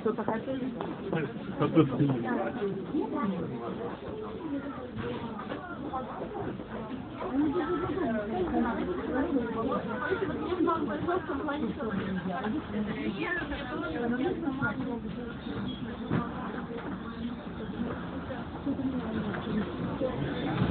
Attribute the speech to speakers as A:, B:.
A: Что-то хотели?
B: Thank you.